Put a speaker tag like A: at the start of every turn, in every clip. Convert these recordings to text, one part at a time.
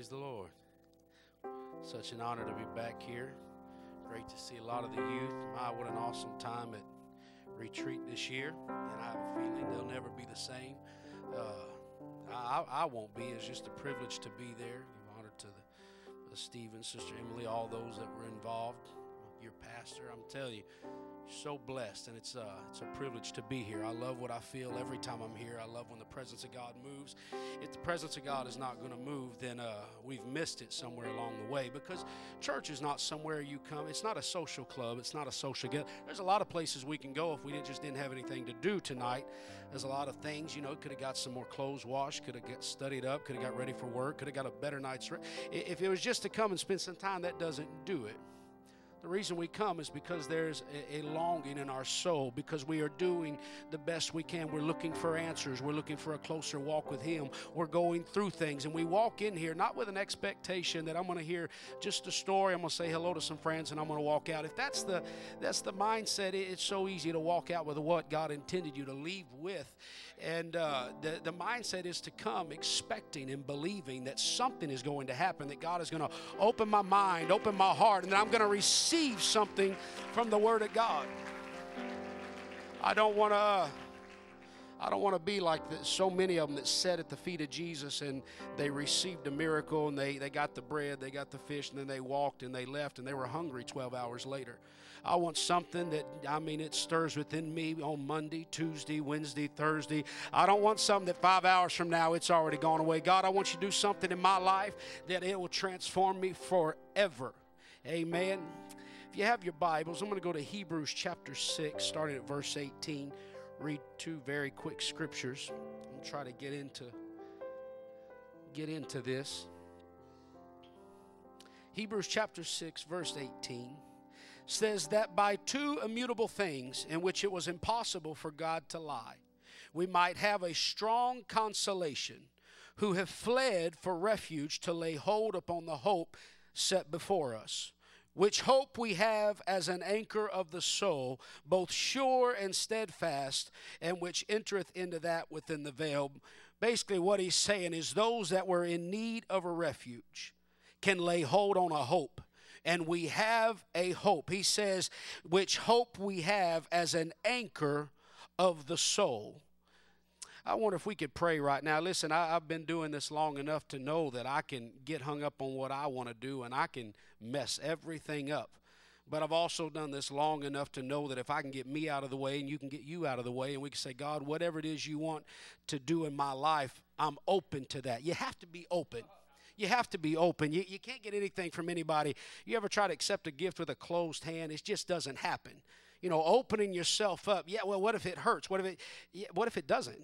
A: Praise the Lord. Such an honor to be back here. Great to see a lot of the youth. My, what an awesome time at retreat this year. And I have a feeling they'll never be the same. Uh, I, I won't be. It's just a privilege to be there. Give honor to the, Stephen, Sister Emily, all those that were involved. Your pastor, I'm telling you, so blessed, and it's uh, it's a privilege to be here. I love what I feel every time I'm here. I love when the presence of God moves. If the presence of God is not going to move, then uh, we've missed it somewhere along the way. Because church is not somewhere you come. It's not a social club. It's not a social get. There's a lot of places we can go if we just didn't have anything to do tonight. There's a lot of things, you know. Could have got some more clothes washed. Could have got studied up. Could have got ready for work. Could have got a better night's rest. If it was just to come and spend some time, that doesn't do it. The reason we come is because there's a, longing in our soul, because we are doing the best we can. We're looking for answers. We're looking for a closer walk with Him. We're going through things. And we walk in here not with an expectation that I'm going to hear just a story. I'm going to say hello to some friends and I'm going to walk out. If that's the, that's the mindset, it's so easy to walk out with what God intended you to leave with. And uh, the, the mindset is to come expecting and believing that something is going to happen, that God is going to open my mind, open my heart, and that I'm going to receive something from the Word of God. I don't want to. I don't want to be like the, so many of them that sat at the feet of Jesus and they received a miracle and they, they got the bread, they got the fish, and then they walked and they left and they were hungry 12 hours later. I want something that, I mean, it stirs within me on Monday, Tuesday, Wednesday, Thursday. I don't want something that five hours from now it's already gone away. God, I want you to do something in my life that it will transform me forever. Amen. If you have your Bibles, I'm going to go to Hebrews chapter 6, starting at verse 18. Read two very quick scriptures and try to get into get into this. Hebrews chapter 6 verse 18 says that by two immutable things in which it was impossible for God to lie, we might have a strong consolation who have fled for refuge to lay hold upon the hope set before us. Which hope we have as an anchor of the soul, both sure and steadfast, and which entereth into that within the veil. Basically, what he's saying is those that were in need of a refuge can lay hold on a hope and we have a hope. He says, which hope we have as an anchor of the soul. I wonder if we could pray right now. Listen, I, have been doing this long enough to know that I can get hung up on what I want to do and I can mess everything up. But I've also done this long enough to know that if I can get me out of the way and you can get you out of the way, and we can say, God, whatever it is you want to do in my life, I'm open to that. You have to be open you have to be open. You, you can't get anything from anybody. You ever try to accept a gift with a closed hand? It just doesn't happen. You know, opening yourself up. Yeah, well, what if it hurts? What if it, what if it doesn't?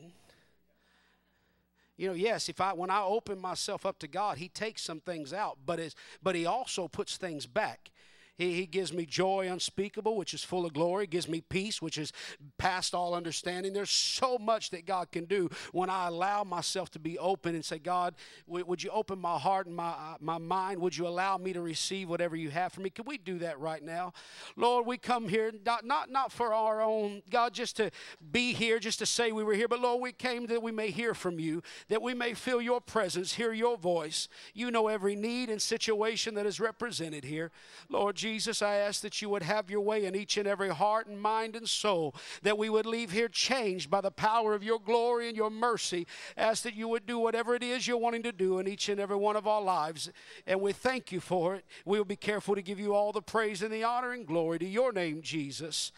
A: You know, yes, if I when I open myself up to God, He takes some things out, but is but He also puts things back. He, he gives me joy unspeakable, which is full of glory. He gives me peace, which is past all understanding. There's so much that God can do when I allow myself to be open and say, God, would you open my heart and my, uh, my mind? Would you allow me to receive whatever you have for me? Can we do that right now? Lord, we come here not, not, not for our own, God, just to be here, just to say we were here, but Lord, we came that we may hear from you, that we may feel your presence, hear your voice. You know every need and situation that is represented here. Lord Jesus, I ask that you would have your way in each and every heart and mind and soul, that we would leave here changed by the power of your glory and your mercy. Ask that you would do whatever it is you're wanting to do in each and every one of our lives. And we thank you for it. We will be careful to give you all the praise and the honor and glory to your name, Jesus.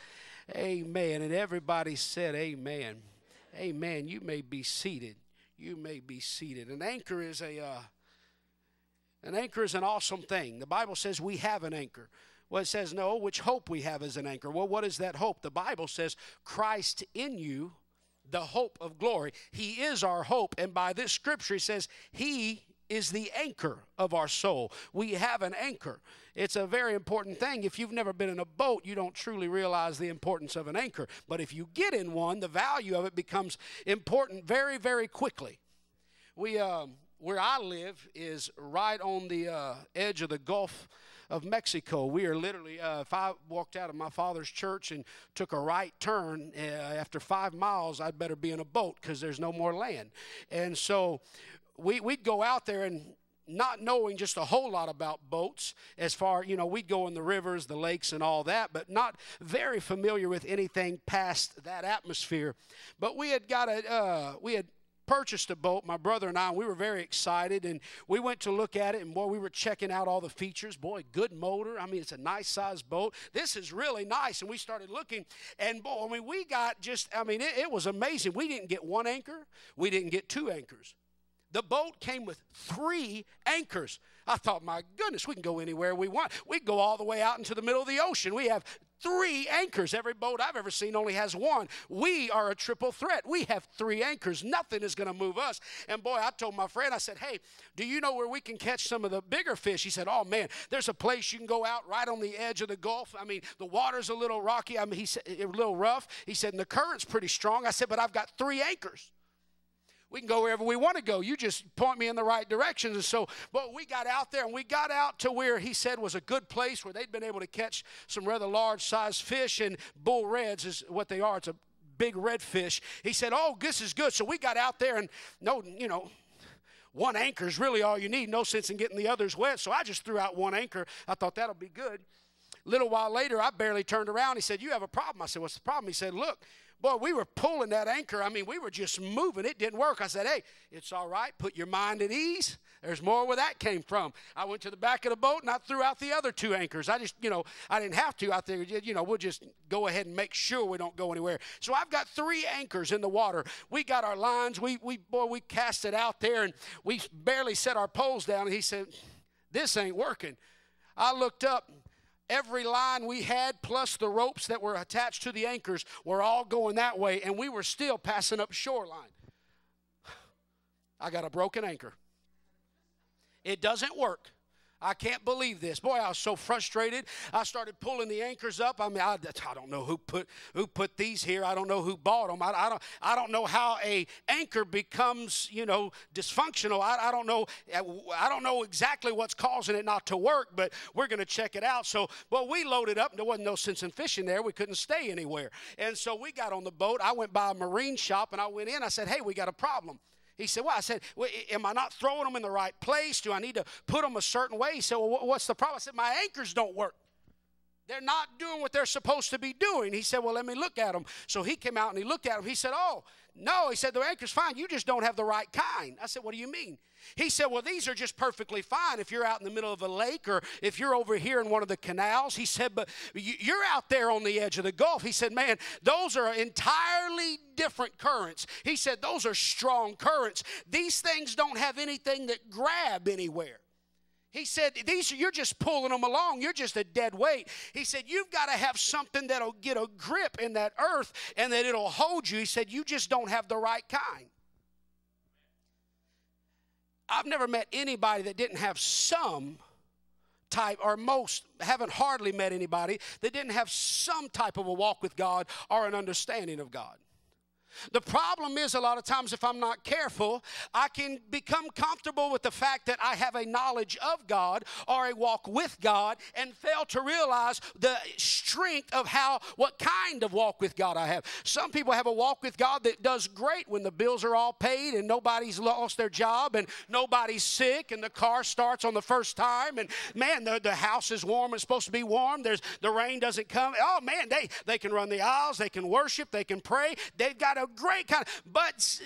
A: Amen. And everybody said, Amen. Amen. You may be seated. You may be seated. An anchor is a. Uh, an anchor is an awesome thing. The Bible says we have an anchor. Well, it says, no, which hope we have as an anchor. Well, what is that hope? The Bible says, Christ in you, the hope of glory. He is our hope. And by this scripture, he says, He is the anchor of our soul. We have an anchor. It's a very important thing. If you've never been in a boat, you don't truly realize the importance of an anchor. But if you get in one, the value of it becomes important very, very quickly. We, um, where I live is right on the uh, edge of the Gulf of Mexico. We are literally, uh, if I walked out of my father's church and took a right turn uh, after five miles, I'd better be in a boat because there's no more land. And so we, we'd go out there and not knowing just a whole lot about boats as far you know we'd go in the rivers the lakes and all that but not very familiar with anything past that atmosphere but we had got a uh, we had purchased a boat my brother and i and we were very excited and we went to look at it and boy we were checking out all the features boy good motor i mean it's a nice sized boat this is really nice and we started looking and boy i mean we got just i mean it, it was amazing we didn't get one anchor we didn't get two anchors the boat came with three anchors. I thought, my goodness, we can go anywhere we want. We can go all the way out into the middle of the ocean. We have three anchors. Every boat I've ever seen only has one. We are a triple threat. We have three anchors. Nothing is going to move us. And boy, I told my friend, I said, hey, do you know where we can catch some of the bigger fish? He said, oh man, there's a place you can go out right on the edge of the Gulf. I mean, the water's a little rocky. I mean, he said, a little rough. He said, and the current's pretty strong. I said, but I've got three anchors we can go wherever we want to go. You just point me in the right directions. And so, but we got out there and we got out to where he said was a good place where they'd been able to catch some rather large sized fish and bull reds is what they are. It's a big red fish. He said, Oh, this is good. So we got out there and no, you know, one anchor is really all you need. No sense in getting the others wet. So I just threw out one anchor. I thought that'll be good. A little while later, I barely turned around. He said, You have a problem. I said, What's the problem? He said, Look, Boy, we were pulling that anchor. I mean, we were just moving. It didn't work. I said, hey, it's all right. Put your mind at ease. There's more where that came from. I went to the back of the boat and I threw out the other two anchors. I just, you know, I didn't have to. I figured, you know, we'll just go ahead and make sure we don't go anywhere. So I've got three anchors in the water. We got our lines. We, we, boy, we cast it out there and we barely set our poles down. And he said, this ain't working. I looked up every line we had plus the ropes that were attached to the anchors were all going that way and we were still passing up shoreline. I got a broken anchor. It doesn't work I can't believe this. Boy, I was so frustrated. I started pulling the anchors up. I mean, I, I don't know who put who put these here. I don't know who bought them. I, I don't I don't know how a anchor becomes you know dysfunctional. I, I don't know eh, I don't know exactly what's causing it not to work. But we're going to check it out. So, well, we loaded up. There wasn't no sense in fishing there. We couldn't stay anywhere. And so we got on the boat. I went by a marine shop and I went in. I said, Hey, we got a problem. He said, Well, I said, well, Am I not throwing them in the right place? Do I need to put them a certain way? He said, Well, what's the problem? I said, My anchors don't work. They're not doing what they're supposed to be doing. He said, Well, let me look at them. So he came out and he looked at them. He said, Oh, no. He said, The anchor's fine. You just don't have the right kind. I said, What do you mean? He said, Well, these are just perfectly fine if you're out in the middle of a lake or if you're over here in one of the canals. He said, But you're out there on the edge of the Gulf. He said, Man, those are entirely different currents. He said, Those are strong currents. These things don't have anything that grab anywhere. He said, These you're just pulling them along. You're just a dead weight. He said, You've got to have something that'll get a grip in that earth and that it'll hold you. He said, You just don't have the right kind. I've never met anybody that didn't have some type, or most, haven't hardly met anybody that didn't have some type of a walk with God or an understanding of God. The problem is, a lot of times, if I'm not careful, I can become comfortable with the fact that I have a knowledge of God or a walk with God and fail to realize the strength of how, what kind of walk with God I have. Some people have a walk with God that does great when the bills are all paid and nobody's lost their job and nobody's sick and the car starts on the first time and man, the, the house is warm. It's supposed to be warm. There's the rain doesn't come. Oh man, they, they can run the aisles, they can worship, they can pray. They've got a great kind of, but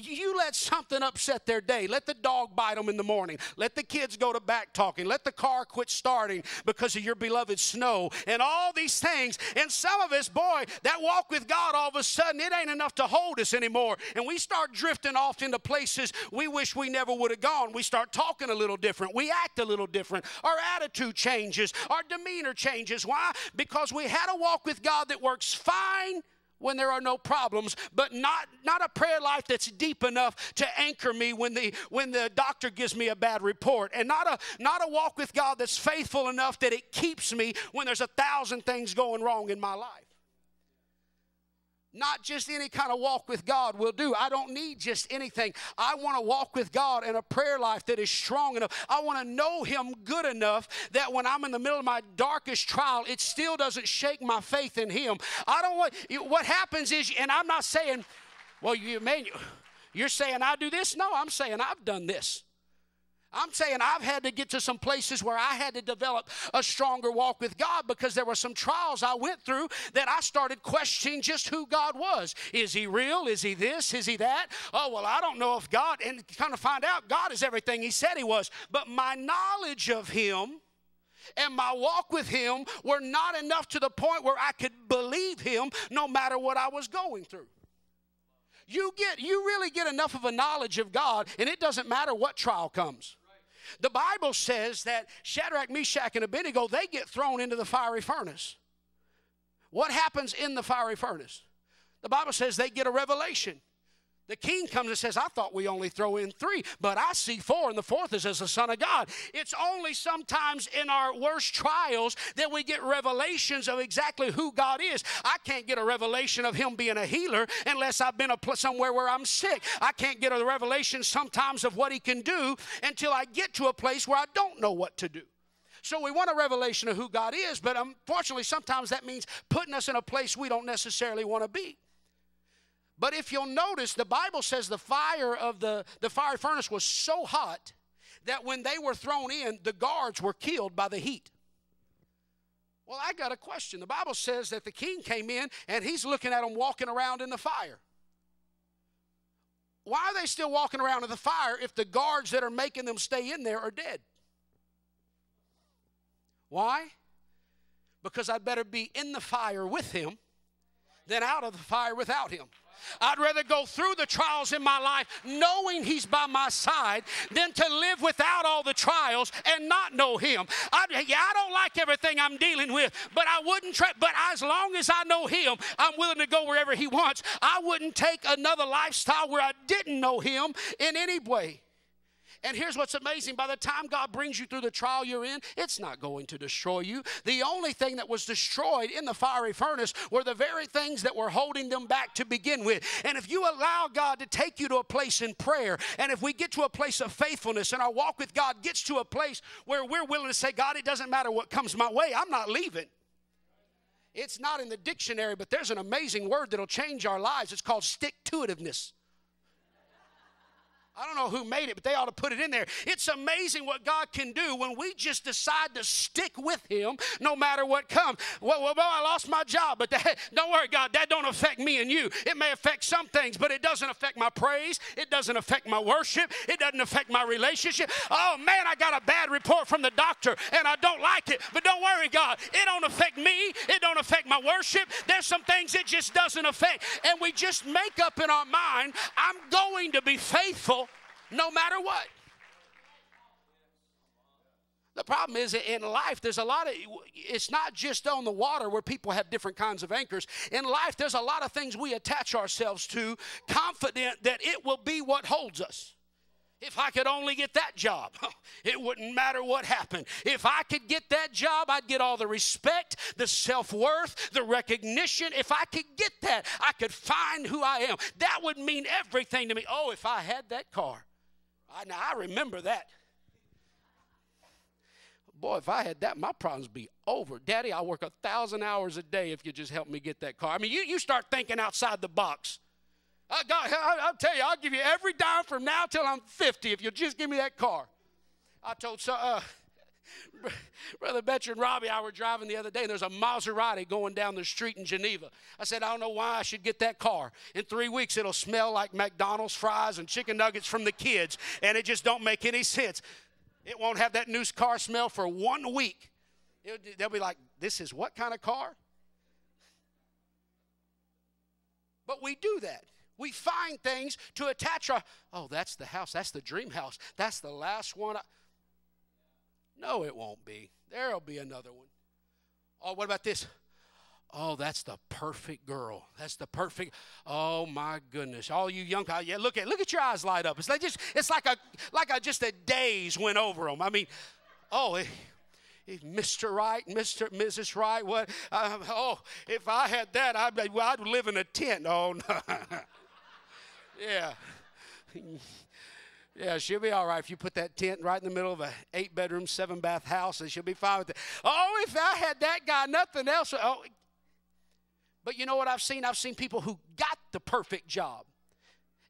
A: you let something upset their day. Let the dog bite them in the morning. Let the kids go to back talking. Let the car quit starting because of your beloved snow and all these things. And some of us, boy, that walk with God, all of a sudden, it ain't enough to hold us anymore. And we start drifting off into places we wish we never would have gone. We start talking a little different. We act a little different. Our attitude changes. Our demeanor changes. Why? Because we had a walk with God that works fine when there are no problems, but not, not a prayer life that's deep enough to anchor me when the, when the doctor gives me a bad report, and not a, not a walk with God that's faithful enough that it keeps me when there's a thousand things going wrong in my life. Not just any kind of walk with God will do. I don't need just anything. I want to walk with God in a prayer life that is strong enough. I want to know Him good enough that when I'm in the middle of my darkest trial, it still doesn't shake my faith in Him. I don't want, what happens is, and I'm not saying, well, you man, you're saying I do this? No, I'm saying I've done this. I'm saying I've had to get to some places where I had to develop a stronger walk with God because there were some trials I went through that I started questioning just who God was. Is He real? Is He this? Is He that? Oh, well, I don't know if God, and kind of find out God is everything He said He was. But my knowledge of Him and my walk with Him were not enough to the point where I could believe Him no matter what I was going through. You get you really get enough of a knowledge of God, and it doesn't matter what trial comes. The Bible says that Shadrach, Meshach, and Abednego, they get thrown into the fiery furnace. What happens in the fiery furnace? The Bible says they get a revelation. The king comes and says, I thought we only throw in three, but I see four, and the fourth is as the Son of God. It's only sometimes in our worst trials that we get revelations of exactly who God is. I can't get a revelation of Him being a healer unless I've been a, somewhere where I'm sick. I can't get a revelation sometimes of what He can do until I get to a place where I don't know what to do. So we want a revelation of who God is, but unfortunately, sometimes that means putting us in a place we don't necessarily want to be. But if you'll notice, the Bible says the fire of the, the fire furnace was so hot that when they were thrown in, the guards were killed by the heat. Well, I got a question. The Bible says that the king came in and he's looking at them walking around in the fire. Why are they still walking around in the fire if the guards that are making them stay in there are dead? Why? Because I'd better be in the fire with him than out of the fire without him. I'd rather go through the trials in my life knowing He's by my side than to live without all the trials and not know Him. I, yeah, I don't like everything I'm dealing with, but I wouldn't try. But as long as I know Him, I'm willing to go wherever He wants. I wouldn't take another lifestyle where I didn't know Him in any way. And here's what's amazing by the time God brings you through the trial you're in, it's not going to destroy you. The only thing that was destroyed in the fiery furnace were the very things that were holding them back to begin with. And if you allow God to take you to a place in prayer, and if we get to a place of faithfulness and our walk with God gets to a place where we're willing to say, God, it doesn't matter what comes my way, I'm not leaving. It's not in the dictionary, but there's an amazing word that'll change our lives. It's called stick to itiveness. I don't know who made it, but they ought to put it in there. It's amazing what God can do when we just decide to stick with Him no matter what comes. Well, well, well I lost my job, but that, don't worry, God, that don't affect me and you. It may affect some things, but it doesn't affect my praise. It doesn't affect my worship. It doesn't affect my relationship. Oh man, I got a bad report from the doctor and I don't like it. But don't worry, God, it don't affect me. It don't affect my worship. There's some things it just doesn't affect. And we just make up in our mind, I'm going to be faithful no matter what. The problem is in life, there's a lot of, it's not just on the water where people have different kinds of anchors. In life, there's a lot of things we attach ourselves to, confident that it will be what holds us. If I could only get that job, it wouldn't matter what happened. If I could get that job, I'd get all the respect, the self worth, the recognition. If I could get that, I could find who I am. That would mean everything to me. Oh, if I had that car. I, now, I remember that. Boy, if I had that, my problems be over. Daddy, I'll work a thousand hours a day if you just help me get that car. I mean, you, you start thinking outside the box. I got, I, will tell you, I'll give you every dime from now till I'm 50 if you'll just give me that car. I told so, uh, Brother Betcher and Robbie, I were driving the other day, and there's a Maserati going down the street in Geneva. I said, I don't know why I should get that car. In three weeks, it'll smell like McDonald's fries and chicken nuggets from the kids, and it just don't make any sense. It won't have that new car smell for one week. It, they'll be like, this is what kind of car? But we do that. We find things to attach our, oh, that's the house. That's the dream house. That's the last one. I, no, it won't be. There'll be another one. Oh, what about this? Oh, that's the perfect girl. That's the perfect. Oh my goodness! All you young guys, yeah, look at look at your eyes light up. It's like just it's like a like a just a daze went over them. I mean, oh. It, Mr. Right, Mr. Mrs. Right, what? Uh, oh, if I had that, I'd, well, I'd live in a tent. Oh, no. yeah. Yeah, she'll be all right if you put that tent right in the middle of a eight bedroom, seven bath house, and she'll be fine with it. Oh, if I had that guy, nothing else. Oh. But you know what I've seen? I've seen people who got the perfect job.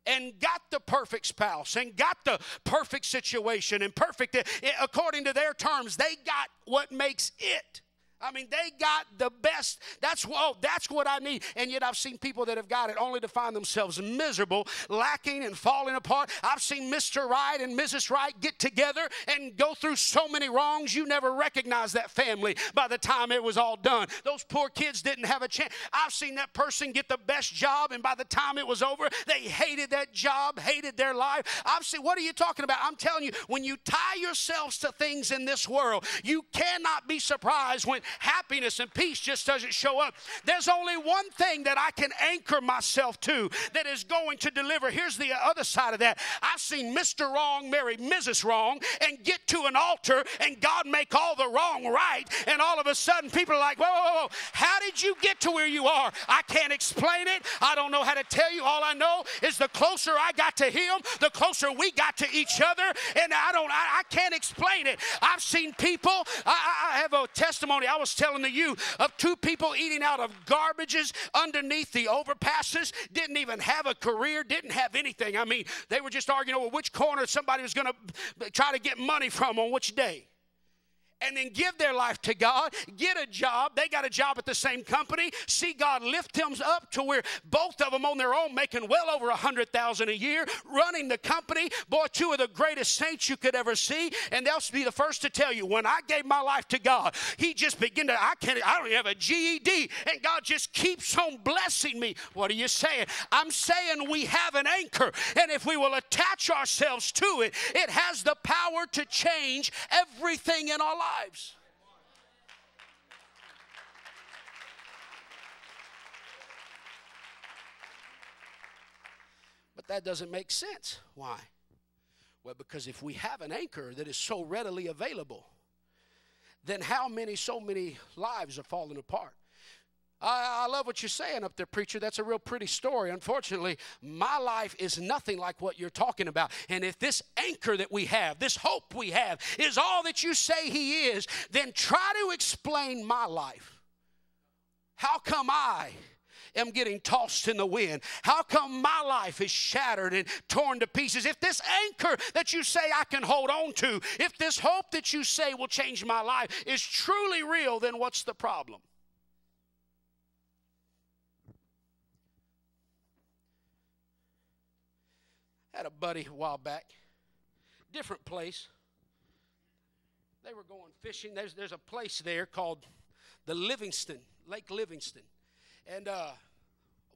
A: and got the perfect spouse and got the perfect situation and perfect, according to their terms, they got what makes it. I mean, they got the best. That's oh, that's what I need. And yet I've seen people that have got it only to find themselves miserable, lacking and falling apart. I've seen Mr. Right and Mrs. Right get together and go through so many wrongs you never recognize that family by the time it was all done. Those poor kids didn't have a chance. I've seen that person get the best job and by the time it was over, they hated that job, hated their life. I've seen what are you talking about? I'm telling you, when you tie yourselves to things in this world, you cannot be surprised when happiness and peace just doesn't show up. There's only one thing that I can anchor myself to that is going to deliver. Here's the other side of that. I've seen Mr. Wrong marry Mrs. Wrong and get to an altar and God make all the wrong right. And all of a sudden, people are like, whoa, whoa, whoa, how did you get to where you are? I can't explain it. I don't know how to tell you. All I know is the closer I got to Him, the closer we got to each other. And I don't, I, I can't explain it. I've seen people, I, I have a testimony. I was telling the you of two people eating out of garbages underneath the overpasses, didn't even have a career, didn't have anything. I mean, they were just arguing over which corner somebody was going to try to get money from on which day and then give their life to God, get a job. They got a job at the same company. See God lift them up to where both of them on their own making well over a hundred thousand a year, running the company. Boy, two of the greatest saints you could ever see, and they'll be the first to tell you when I gave my life to God, He just began to. I can't. I don't even have a GED, and God just keeps on blessing me. What are you saying? I'm saying we have an anchor, and if we will attach ourselves to it, it has the power to change everything in our life lives. But that doesn't make sense. Why? Well, because if we have an anchor that is so readily available, then how many, so many lives are falling apart? I, I, love what you're saying up there, preacher. That's a real pretty story. Unfortunately, my life is nothing like what you're talking about. And if this anchor that we have, this hope we have, is all that you say He is, then try to explain my life. How come I? am getting tossed in the wind? How come my life is shattered and torn to pieces? If this anchor that you say I can hold on to, if this hope that you say will change my life is truly real, then what's the problem? Had a buddy a while back, different place. They were going fishing. There's, there's a place there called the Livingston, Lake Livingston. And uh,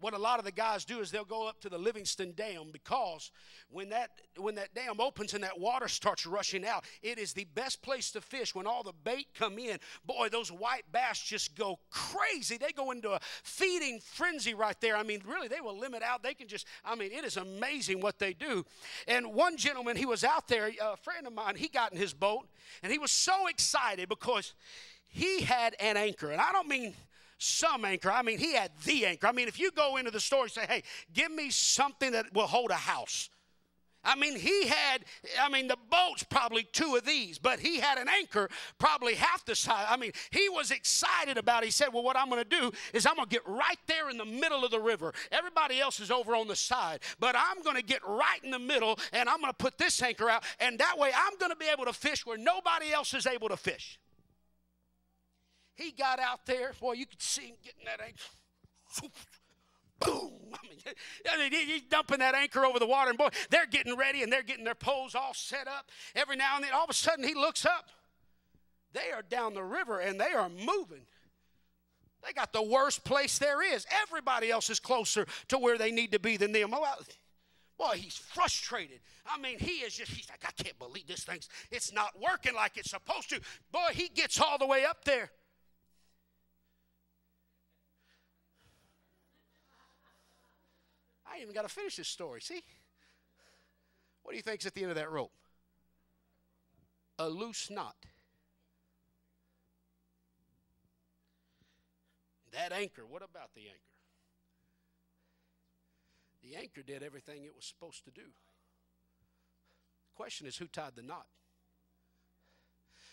A: what a lot of the guys do is they'll go up to the Livingston Dam because when that when that dam opens and that water starts rushing out, it is the best place to fish. When all the bait come in, boy, those white bass just go crazy. They go into a feeding frenzy right there. I mean, really, they will limit out. They can just, I mean, it is amazing what they do. And one gentleman, he was out there, a friend of mine, he got in his boat and he was so excited because he had an anchor. And I don't mean some anchor. I mean, he had the anchor. I mean, if you go into the store and say, hey, give me something that will hold a house. I mean, he had, I mean, the boat's probably two of these, but he had an anchor probably half the size. I mean, he was excited about it. He said, Well, what I'm going to do is I'm going to get right there in the middle of the river. Everybody else is over on the side, but I'm going to get right in the middle and I'm going to put this anchor out, and that way I'm going to be able to fish where nobody else is able to fish. He got out there, boy, you could see him getting that anchor. Boom! I mean, he's dumping that anchor over the water, and boy, they're getting ready and they're getting their poles all set up. Every now and then, all of a sudden, he looks up. They are down the river and they are moving. They got the worst place there is. Everybody else is closer to where they need to be than them. Oh, boy, he's frustrated. I mean, he is just, he's like, I can't believe this thing's, it's not working like it's supposed to. Boy, he gets all the way up there. I even got to finish this story. See? What do you think's at the end of that rope? A loose knot. That anchor, what about the anchor? The anchor did everything it was supposed to do. The question is who tied the knot?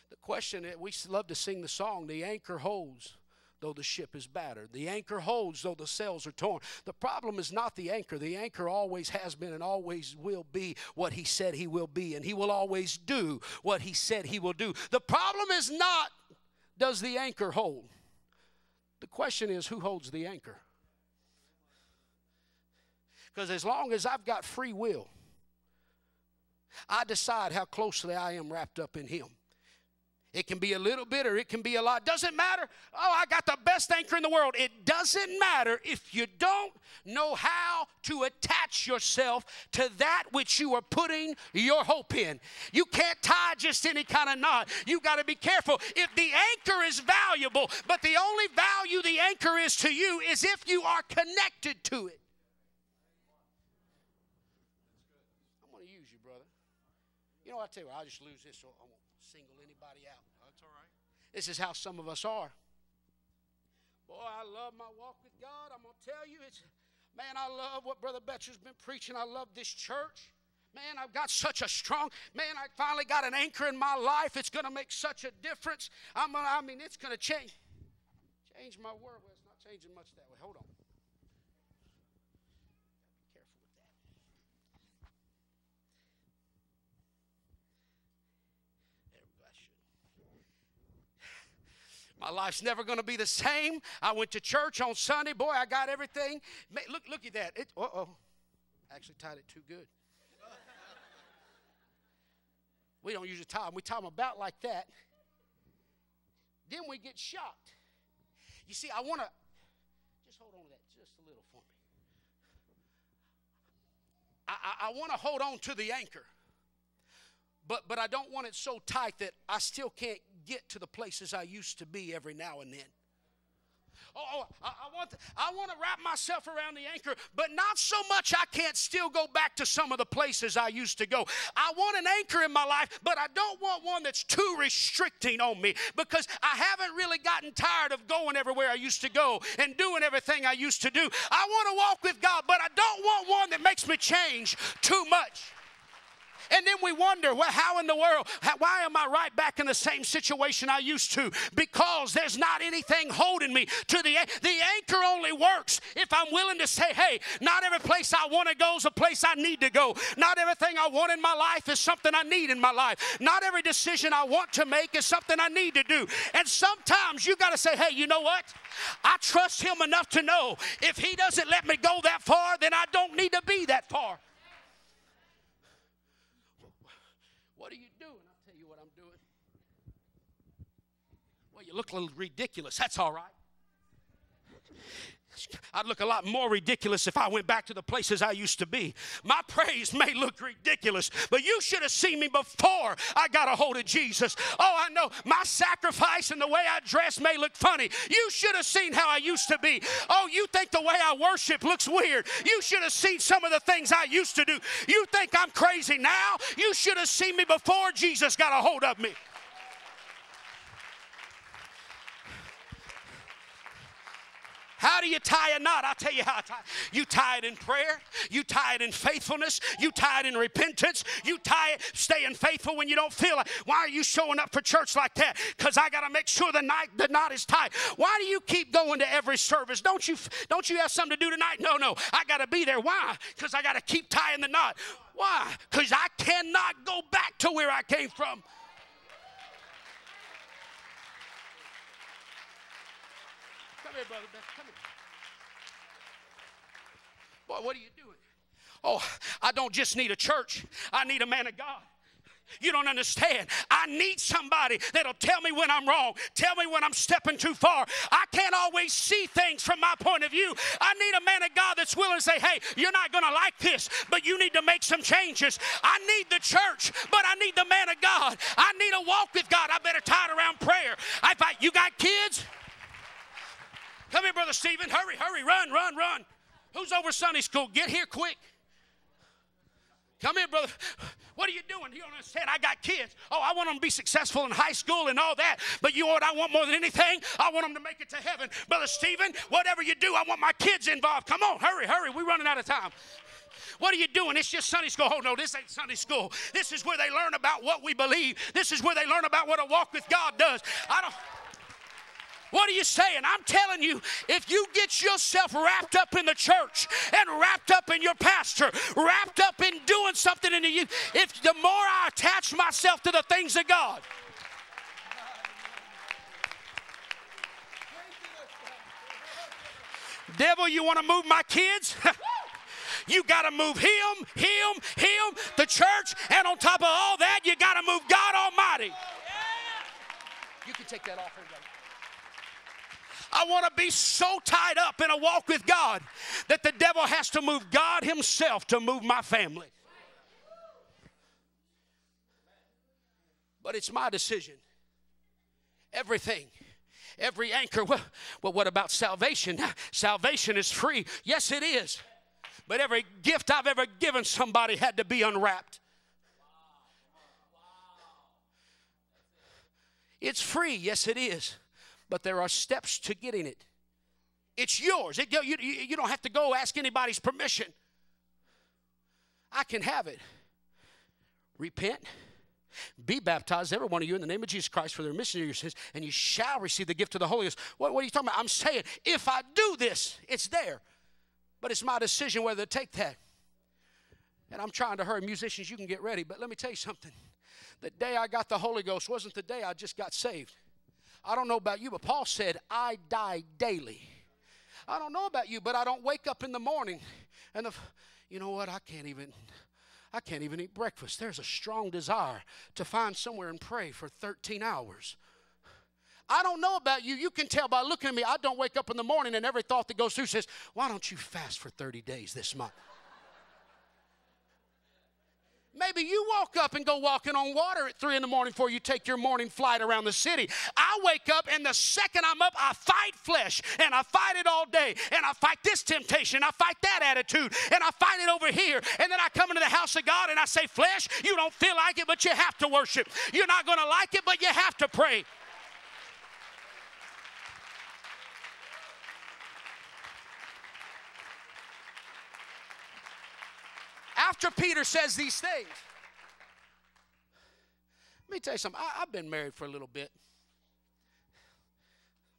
A: The question, we love to sing the song, the anchor holds though the ship is battered. The anchor holds, though the sails are torn. The problem is not the anchor. The anchor always has been and always will be what he said he will be, and he will always do what he said he will do. The problem is not does the anchor hold? The question is who holds the anchor? Because as long as I've got free will, I decide how closely I am wrapped up in Him. It can be a little bit or it can be a lot. Doesn't matter. Oh, I got the best anchor in the world. It doesn't matter if you don't know how to attach yourself to that which you are putting your hope in. You can't tie just any kind of knot. You got to be careful. If the anchor is valuable, but the only value the anchor is to you is if you are connected to it. I'm going to use you, brother. You know, what I tell you, I'll just lose this so I won't single anybody out. This is how some of us are. Boy, I love my walk with God. I'm going to tell you, it's, man, I love what Brother Betcher's been preaching. I love this church. Man, I've got such a strong, man, I finally got an anchor in my life. It's going to make such a difference. I'm gonna, I mean, it's going to change, change my world. Well, it's not changing much that way. Hold on. My life's never going to be the same. I went to church on Sunday. Boy, I got everything. Look, look at that. It, uh-oh. Actually tied it too good. we don't usually tie them. We tie them about like that. Then we get shocked. You see, I want to just hold on to that just a little for me. I, I, I want to hold on to the anchor, but but I don't want it so tight that I still can't get to the places I used to be every now and then. Oh, oh I, I, want to, I want to wrap myself around the anchor, but not so much I can't still go back to some of the places I used to go. I want an anchor in my life, but I don't want one that's too restricting on me because I haven't really gotten tired of going everywhere I used to go and doing everything I used to do. I want to walk with God, but I don't want one that makes me change too much. And then we wonder, well, how in the world, how, why am I right back in the same situation I used to? Because there's not anything holding me to the the anchor only works if I'm willing to say, hey, not every place I want to go is a place I need to go. Not everything I want in my life is something I need in my life. Not every decision I want to make is something I need to do. And sometimes you got to say, hey, you know what? I trust him enough to know if he doesn't let me go that far, then I don't need to be that far. You look a little ridiculous. That's all right. I'd look a lot more ridiculous if I went back to the places I used to be. My praise may look ridiculous, but you should have seen me before I got a hold of Jesus. Oh, I know my sacrifice and the way I dress may look funny. You should have seen how I used to be. Oh, you think the way I worship looks weird. You should have seen some of the things I used to do. You think I'm crazy now. You should have seen me before Jesus got a hold of me. Do you tie a knot? I'll tell you how I tie. You tie it in prayer. You tie it in faithfulness. You tie it in repentance. You tie it staying faithful when you don't feel it. Why are you showing up for church like that? Because I got to make sure the night the knot is tied. Why do you keep going to every service? Don't you don't you have something to do tonight? No, no. I got to be there. Why? Because I got to keep tying the knot. Why? Because I cannot go back to where I came from. Come here, brother. Come here. Boy, what are you doing? Oh, I don't just need a church, I need a man of God. You don't understand. I need somebody that'll tell me when I'm wrong, tell me when I'm stepping too far. I can't always see things from my point of view. I need a man of God that's willing to say, hey, you're not going to like this, but you need to make some changes. I need the church, but I need the man of God. I need a walk with God. I better tie it around prayer. I, fight, you got kids? Come here, Brother Stephen. Hurry, hurry, run, run, run. Who's over Sunday school? Get here quick. Come here, brother. What are you doing? You don't understand. I got kids. Oh, I want them to be successful in high school and all that. But you know what I want more than anything? I want them to make it to heaven. Brother Stephen, whatever you do, I want my kids involved. Come on, hurry, hurry. We're running out of time. What are you doing? It's just Sunday school. Oh, no, this ain't Sunday school. This is where they learn about what we believe. This is where they learn about what a walk with God does. I don't. What are you saying? I'm telling you, if you get yourself wrapped up in the church and wrapped up in your pastor, wrapped up in doing something in the youth, if the more I attach myself to the things of God, Devil, you want to move my kids? you got to move him, him, him, the church, and on top of all that, you got to move God Almighty. You can take that off. I want to be so tied up in a walk with God that the devil has to move God Himself to move my family. But it's my decision. Everything every anchor. Well, well, what about salvation? Salvation is free. Yes, it is. But every gift I've ever given somebody had to be unwrapped. It's free. Yes, it is. But there are steps to getting it. It's yours. It, you, you don't have to go ask anybody's permission. I can have it. Repent be baptized, every one of you, in the name of Jesus Christ for the remission of your sins, and you shall receive the gift of the Holy Ghost. What, what are you talking about? I'm saying, if I do this, it's there. But it's my decision whether to take that. And I'm trying to hurry. Musicians, you can get ready. But let me tell you something. The day I got the Holy Ghost wasn't the day I just got saved. I don't know about you, but Paul said, I die daily. I don't know about you, but I don't wake up in the morning and the, you know what? I can't even. I can't even eat breakfast. There's a strong desire to find somewhere and pray for 13 hours. I don't know about you. You can tell by looking at me. I don't wake up in the morning and every thought that goes through says, Why don't you fast for 30 days this month? Maybe you walk up and go walking on water at three in the morning before you take your morning flight around the city. I wake up and the second I'm up, I fight flesh and I fight it all day and I fight this temptation, I fight that attitude, and I fight it over here. And then I come into the house of God and I say, Flesh, you don't feel like it, but you have to worship. You're not going to like it, but you have to pray. After Peter says these things, let me tell you something. I, have been married for a little bit.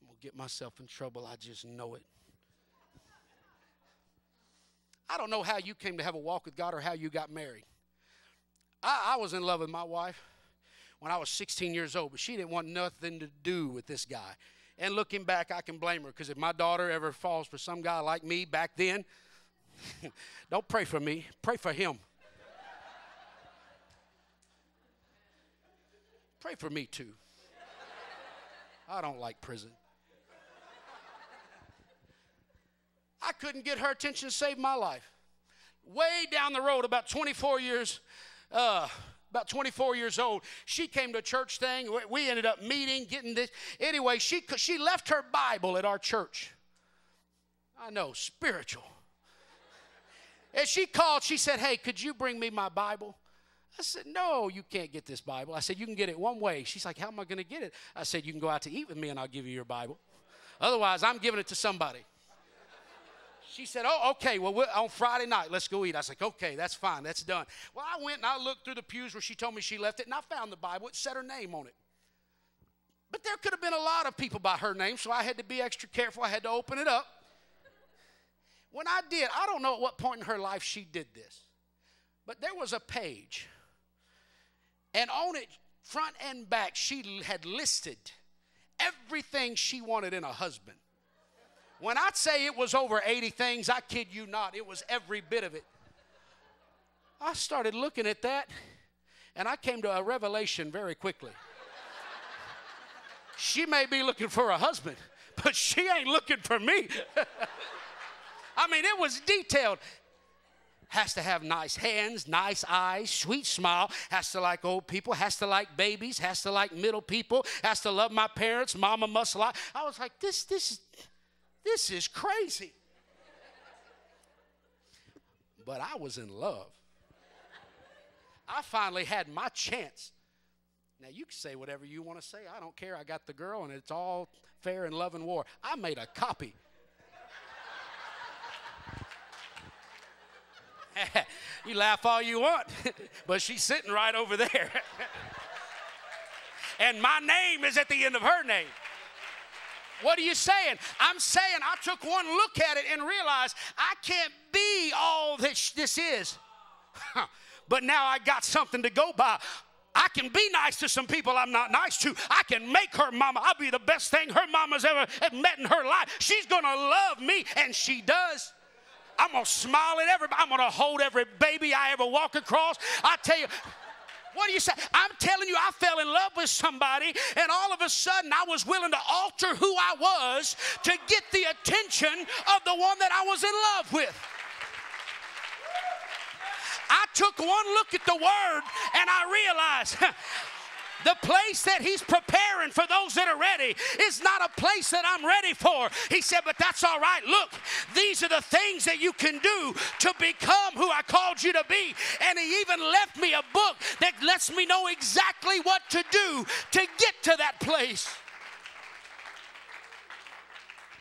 A: I'm going to get myself in trouble. I just know it. I don't know how you came to have a walk with God or how you got married. I, I was in love with my wife when I was 16 years old, but she didn't want nothing to do with this guy. And looking back, I can blame her because if my daughter ever falls for some guy like me back then, Don't pray for me, pray for him. pray for me too. I don't like prison. I couldn't get her attention to save my life. Way down the road, about 24 years, uh, about 24 years old, she came to a church thing. We ended up meeting, getting this. Anyway, she, she left her Bible at our church. I know, spiritual. And she called, she said, Hey, could you bring me my Bible? I said, No, you can't get this Bible. I said, You can get it one way. She's like, How am I going to get it? I said, You can go out to eat with me and I'll give you your Bible. Otherwise, I'm giving it to somebody. She said, Oh, okay, well, on Friday night, let's go eat. I said, Okay, that's fine, that's done. Well, I went and I looked through the pews where she told me she left it, and I found the Bible. It said her name on it. But there could have been a lot of people by her name, so I had to be extra careful. I had to open it up. When I did, I don't know at what point in her life she did this, but there was a page, and on it, front and back, she had listed everything she wanted in a husband. When I'd say it was over 80 things, I kid you not, it was every bit of it. I started looking at that, and I came to a revelation very quickly. she may be looking for a husband, but she ain't looking for me. I mean, it was detailed. Has to have nice hands, nice eyes, sweet smile, has to like old people, has to like babies, has to like middle people, has to love my parents, mama must lie. I was like, this, this, is, this is crazy. But I was in love. I finally had my chance. Now, you can say whatever you want to say. I don't care. I got the girl, and it's all fair in love and war. I made a copy you laugh all you want, but she's sitting right over there. and my name is at the end of her name. What are you saying? I'm saying I took one look at it and realized I can't be all that this is. but now I got something to go by. I can be nice to some people I'm not nice to. I can make her mama. I'll be the best thing her mama's ever met in her life. She's gonna love me, and she does. I'm gonna smile at everybody. I'm gonna hold every baby I ever walk across. I tell you, what do you say? I'm telling you, I fell in love with somebody, and all of a sudden I was willing to alter who I was to get the attention of the one that I was in love with. I took one look at the word and I realized The place that He's preparing for those that are ready is not a place that I'm ready for. He said, But that's all right. Look, these are the things that you can do to become who I called you to be. And He even left me a book that lets me know exactly what to do to get to that place.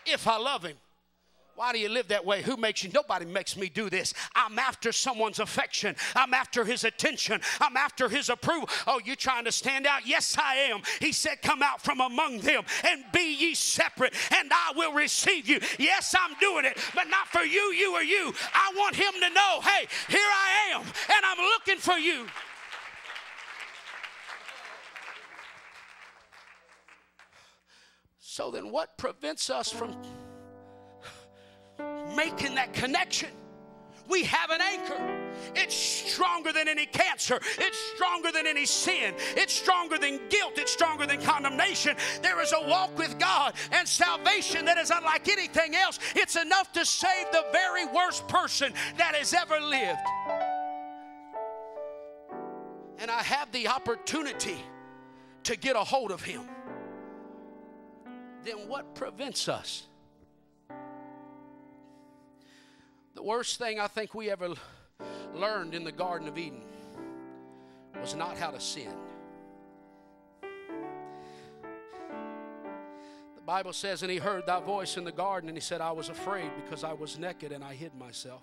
A: If I love Him. Why do you live that way? Who makes you? Nobody makes me do this. I'm after someone's affection. I'm after his attention. I'm after his approval. Oh, you trying to stand out? Yes, I am. He said, Come out from among them and be ye separate, and I will receive you. Yes, I'm doing it, but not for you, you, or you. I want him to know, hey, here I am, and I'm looking for you. So then, what prevents us from making that connection. We have an anchor. It's stronger than any cancer. It's stronger than any sin. It's stronger than guilt. It's stronger than condemnation. There is a walk with God and salvation that is unlike anything else. It's enough to save the very worst person that has ever lived. And I have the opportunity to get a hold of Him. Then what prevents us? The worst thing I think we ever learned in the Garden of Eden was not how to sin. The Bible says, And he heard thy voice in the garden, and he said, I was afraid because I was naked and I hid myself.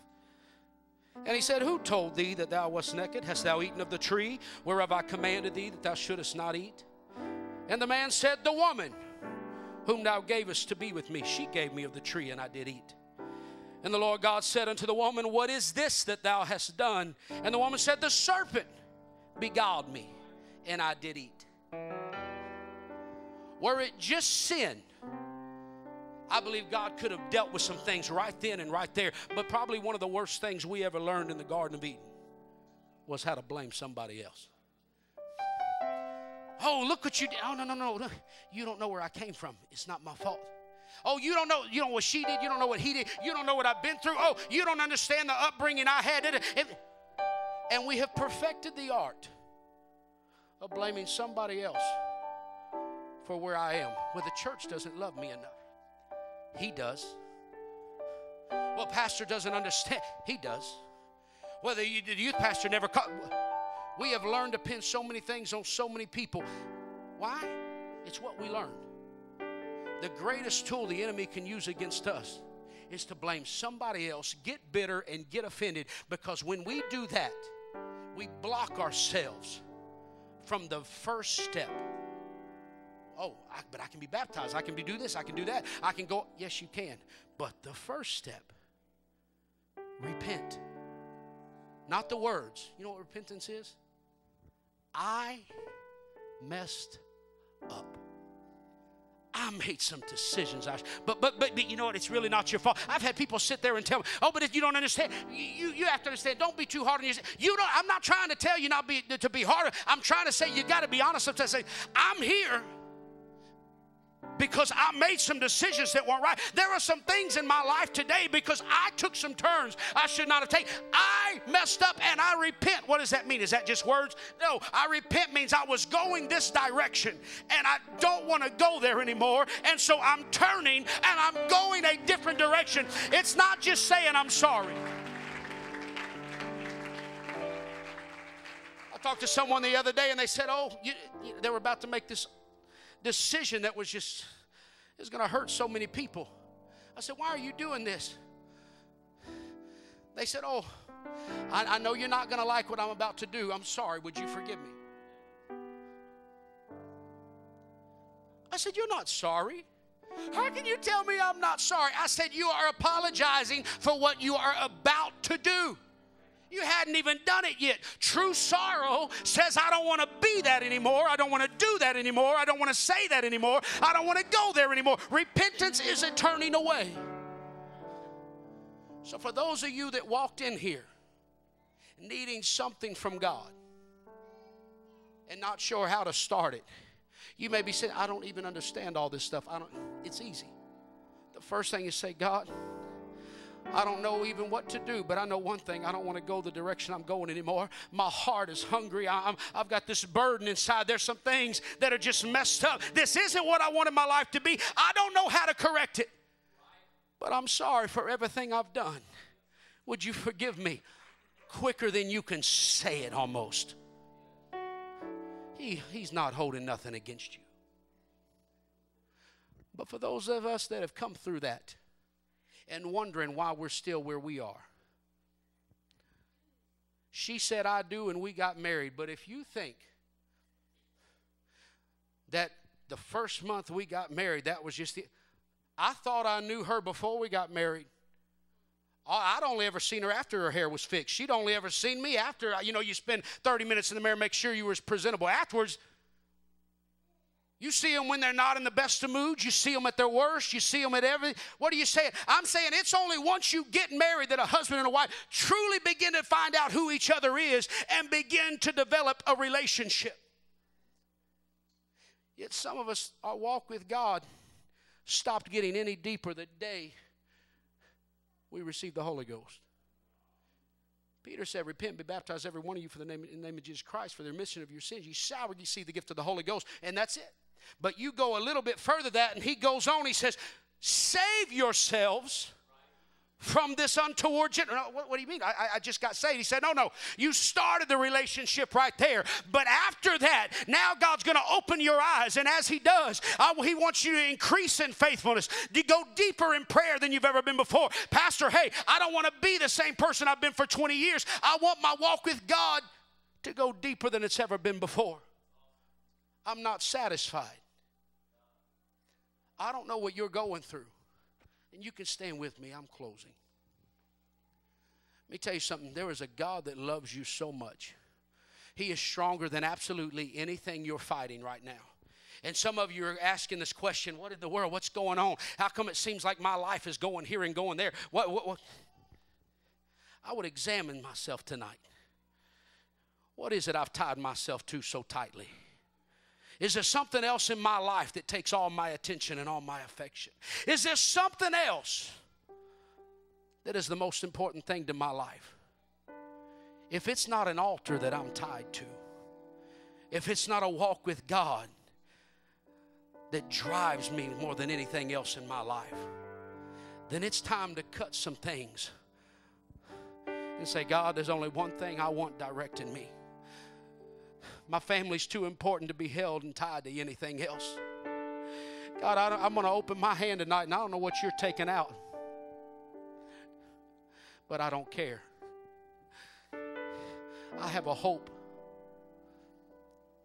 A: And he said, Who told thee that thou wast naked? Hast thou eaten of the tree whereof I commanded thee that thou shouldest not eat? And the man said, The woman whom thou gavest to be with me, she gave me of the tree, and I did eat. And the Lord God said unto the woman, What is this that thou hast done? And the woman said, The serpent beguiled me, and I did eat. Were it just sin, I believe God could have dealt with some things right then and right there. But probably one of the worst things we ever learned in the Garden of Eden was how to blame somebody else. Oh, look what you did. Oh, no, no, no. You don't know where I came from. It's not my fault. Oh, you don't know, you know what she did, you don't know what he did, you don't know what I've been through. Oh, you don't understand the upbringing I had. And we have perfected the art of blaming somebody else for where I am. Well, the church doesn't love me enough. He does. Well, pastor doesn't understand. He does. Well, the youth pastor never caught. We have learned to pin so many things on so many people. Why? It's what we learned the greatest tool the enemy can use against us is to blame somebody else, get bitter, and get offended because when we do that, we block ourselves from the first step. Oh, I, but I can be baptized. I can be do this. I can do that. I can go. Yes, you can. But the first step, repent. Not the words. You know what repentance is? I messed up. I made some decisions. I, but, but, but, but you know what? It's really not your fault. I've had people sit there and tell me, oh, but if you don't understand, you, you have to understand. Don't be too hard on yourself. You don't, I'm not trying to tell you not be, to be harder. I'm trying to say you got to be honest. To say, I'm here because I made some decisions that weren't right. There are some things in my life today because I took some turns I should not have taken. I messed up and I repent. What does that mean? Is that just words? No, I repent means I was going this direction and I don't want to go there anymore. And so I'm turning and I'm going a different direction. It's not just saying I'm sorry. I talked to someone the other day and they said, Oh, you, you, they were about to make this decision that was just is going to hurt so many people. I said, Why are you doing this? They said, Oh, I, I know you're not going to like what I'm about to do. I'm sorry. Would you forgive me? I said, You're not sorry. How can you tell me I'm not sorry? I said, You are apologizing for what you are about to do. You hadn't even done it yet. True sorrow says, I don't want to be that anymore. I don't want to do that anymore. I don't want to say that anymore. I don't want to go there anymore. Repentance isn't turning away. So, for those of you that walked in here needing something from God and not sure how to start it, you may be saying, I don't even understand all this stuff. I don't, it's easy. The first thing is say, God, I don't know even what to do, but I know one thing. I don't want to go the direction I'm going anymore. My heart is hungry. i have got this burden inside. There's some things that are just messed up. This isn't what I wanted my life to be. I don't know how to correct it. But I'm sorry for everything I've done. Would you forgive me? Quicker than you can say it almost. He, he's not holding nothing against you. But for those of us that have come through that and wondering why we're still where we are, she said, I do, and we got married. But if you think that the first month we got married, that was just the. I thought I knew her before we got married. I'd only ever seen her after her hair was fixed. She'd only ever seen me after, you know, you spend 30 minutes in the mirror, make sure you were presentable. Afterwards, you see them when they're not in the best of moods. You see them at their worst. You see them at every. What are you saying? I'm saying it's only once you get married that a husband and a wife truly begin to find out who each other is and begin to develop a relationship. Yet some of us, our walk with God stopped getting any deeper the day we received the Holy Ghost. Peter said, Repent, be baptized, every one of you, for the name, in the name of Jesus Christ, for the remission of your sins. You shall receive the gift of the Holy Ghost, and that's it. But you go a little bit further that, and he goes on, he says, Save yourselves from this untoward generation. What, what, do you mean? I, I just got saved. He said, No, no, you started the relationship right there. But after that, now God's going to open your eyes. And as He does, I, He wants you to increase in faithfulness, to go deeper in prayer than you've ever been before. Pastor, hey, I don't want to be the same person I've been for 20 years. I want my walk with God to go deeper than it's ever been before. I'm not satisfied. I don't know what you're going through. And you can stand with me. I'm closing. Let me tell you something. There is a God that loves you so much. He is stronger than absolutely anything you're fighting right now. And some of you are asking this question What in the world? What's going on? How come it seems like my life is going here and going there? What, what, what? I would examine myself tonight. What is it I've tied myself to so tightly? Is there something else in my life that takes all my attention and all my affection? Is there something else that is the most important thing to my life? If it's not an altar that I'm tied to, if it's not a walk with God that drives me more than anything else in my life, then it's time to cut some things and say, God, there's only one thing I want directing me. My family's too important to be held and tied to anything else. God, I am going to open my hand tonight, and I don't know what you're taking out, but I don't care. I have a hope.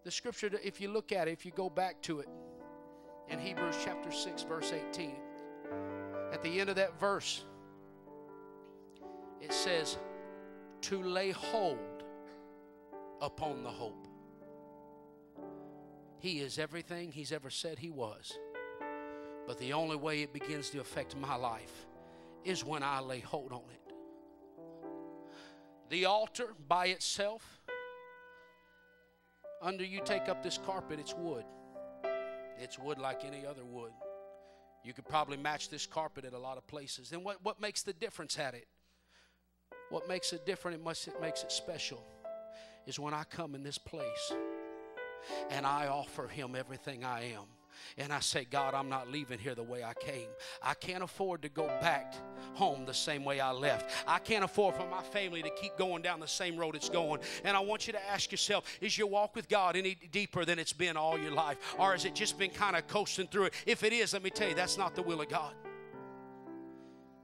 A: The scripture, if you look at it, if you go back to it, in Hebrews chapter 6, verse 18, at the end of that verse, it says, to lay hold upon the hope. He is everything He's ever said He was. But the only way it begins to affect my life is when I lay hold on it. The altar by itself, under you take up this carpet, it's wood. It's wood like any other wood. You could probably match this carpet at a lot of places. Then what, what makes the difference at it? What makes it different, it, must, it makes it special, is when I come in this place and I offer Him everything I am. And I say, God, I'm not leaving here the way I came. I can't afford to go back home the same way I left. I can't afford for my family to keep going down the same road it's going. And I want you to ask yourself is your walk with God any deeper than it's been all your life? Or has it just been kind of coasting through it? If it is, let me tell you, that's not the will of God.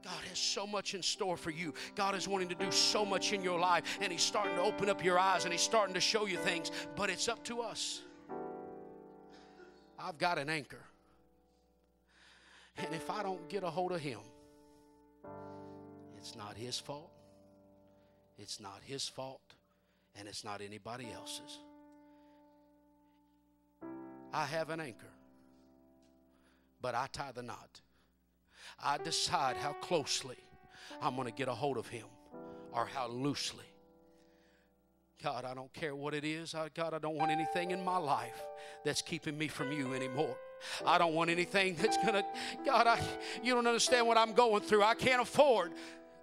A: God has so much in store for you. God is wanting to do so much in your life, and He's starting to open up your eyes and He's starting to show you things, but it's up to us. I've got an anchor. And if I don't get a hold of him, it's not his fault. It's not his fault. And it's not anybody else's. I have an anchor, but I tie the knot. I decide how closely I'm going to get a hold of him or how loosely. God, I don't care what it is. God, I don't want anything in my life that's keeping me from you anymore. I don't want anything that's going to, God, I, you don't understand what I'm going through. I can't afford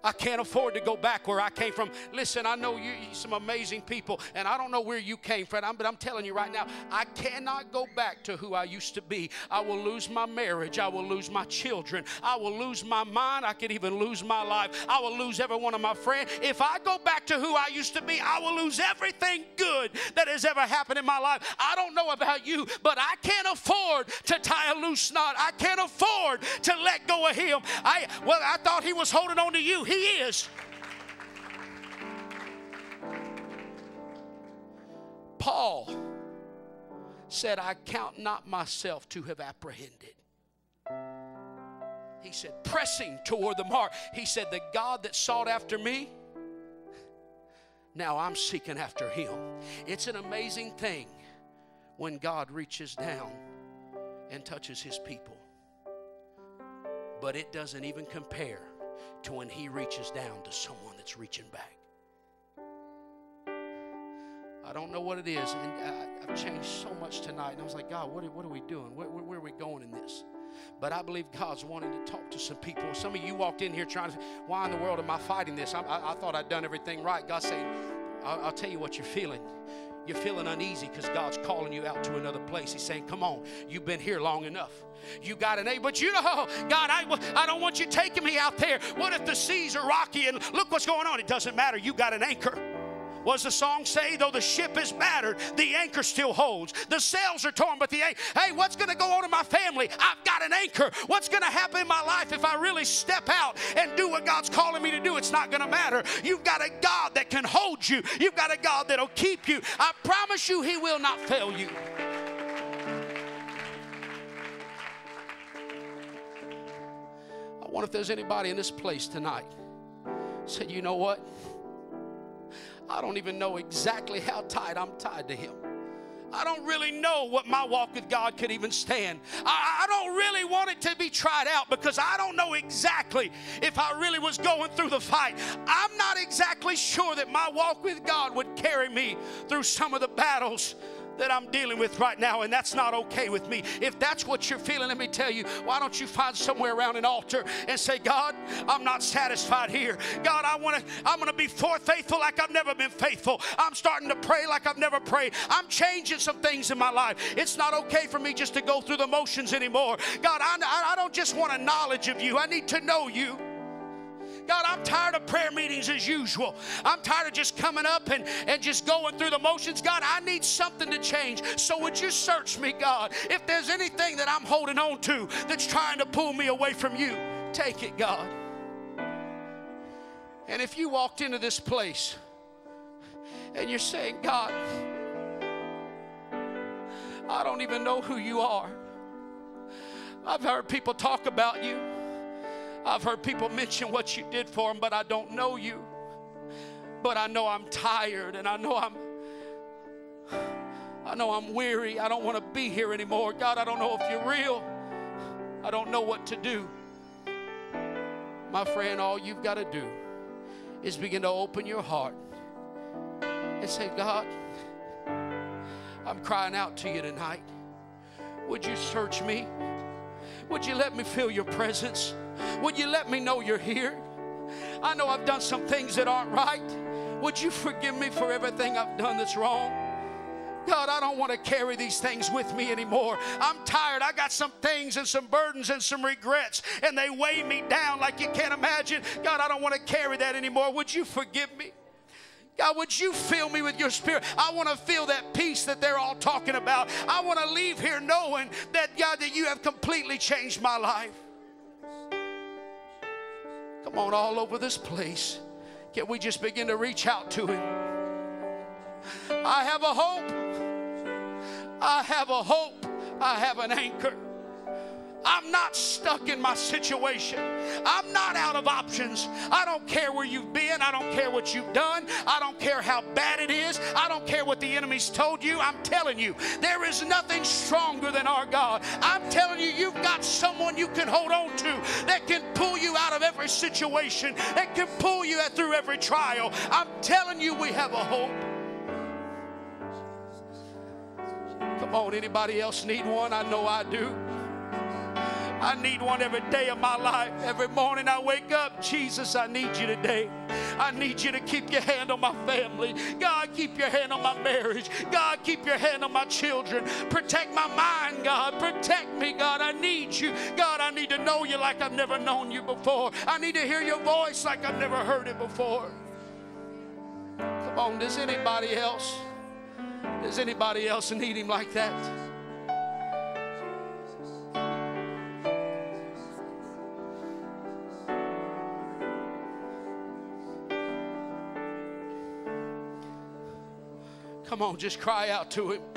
A: I can't afford to go back where I came from. Listen, I know you some amazing people, and I don't know where you came from, but I'm telling you right now, I cannot go back to who I used to be. I will lose my marriage. I will lose my children. I will lose my mind. I could even lose my life. I will lose every one of my friends. If I go back to who I used to be, I will lose everything good that has ever happened in my life. I don't know about you, but I can't afford to tie a loose knot. I can't afford to let go of him. I well, I thought he was holding on to you. He is. Paul said, I count not myself to have apprehended. He said, pressing toward the mark. He said, The God that sought after me, now I'm seeking after him. It's an amazing thing when God reaches down and touches his people. But it doesn't even compare to when He reaches down to someone that's reaching back. I don't know what it is, and I, have changed so much tonight. And I was like, God, what are, what are we doing? Where, where, where, are we going in this? But I believe God's wanting to talk to some people. Some of you walked in here trying to, why in the world am I fighting this? I, I, I thought I'd done everything right. God's saying, I'll, I'll tell you what you're feeling you're feeling uneasy because God's calling you out to another place. He's saying, Come on, you've been here long enough. You got an A, but you know, God, I, I don't want you taking me out there. What if the seas are rocky and look what's going on? It doesn't matter. You got an anchor. What does the song say? Though the ship is battered, the anchor still holds. The sails are torn, but the. Hey, what's going to go on in my family? I've got an anchor. What's going to happen in my life if I really step out and do what God's calling me to do? It's not going to matter. You've got a God that can hold you. You've got a God that'll keep you. I promise you, He will not fail you. I wonder if there's anybody in this place tonight said, you know what? I don't even know exactly how tight I'm tied to Him. I don't really know what my walk with God could even stand. I, I, don't really want it to be tried out because I don't know exactly if I really was going through the fight. I'm not exactly sure that my walk with God would carry me through some of the battles that I'm dealing with right now, and that's not okay with me. If that's what you're feeling, let me tell you, why don't you find somewhere around an altar and say, God, I'm not satisfied here. God, I want to, I'm going to be forth faithful like I've never been faithful. I'm starting to pray like I've never prayed. I'm changing some things in my life. It's not okay for me just to go through the motions anymore. God, I, I don't just want a knowledge of you. I need to know you. God, I'm tired of prayer meetings as usual. I'm tired of just coming up and, and just going through the motions. God, I need something to change. So would you search me, God? If there's anything that I'm holding on to that's trying to pull me away from you, take it, God. And if you walked into this place and you're saying, God, I don't even know who you are. I've heard people talk about you. I've heard people mention what you did for them, but I don't know you. But I know I'm tired and I know I'm I know I'm weary. I don't want to be here anymore. God, I don't know if you're real. I don't know what to do. My friend, all you've got to do is begin to open your heart and say, God, I'm crying out to you tonight. Would you search me? Would you let me feel your presence? Would you let me know you're here? I know I've done some things that aren't right. Would you forgive me for everything I've done that's wrong? God, I don't want to carry these things with me anymore. I'm tired. I got some things and some burdens and some regrets, and they weigh me down like you can't imagine. God, I don't want to carry that anymore. Would you forgive me? God, would you fill me with your spirit? I want to feel that peace that they're all talking about. I want to leave here knowing that, God, that you have completely changed my life. Come on, all over this place. Can we just begin to reach out to Him? I have a hope. I have a hope. I have an anchor. I'm not stuck in my situation. I'm not out of options. I don't care where you've been. I don't care what you've done. I don't care how bad it is. I don't care what the enemy's told you. I'm telling you, there is nothing stronger than our God. I'm telling you, you've got someone you can hold on to that can pull you out of every situation, that can pull you through every trial. I'm telling you, we have a hope. Come on, anybody else need one? I know I do. I need one every day of my life. Every morning I wake up, Jesus, I need you today. I need you to keep your hand on my family. God, keep your hand on my marriage. God, keep your hand on my children. Protect my mind, God. Protect me, God. I need you. God, I need to know you like I've never known you before. I need to hear your voice like I've never heard it before. Come on, does anybody else? Does anybody else need him like that? Come on, just cry out to Him.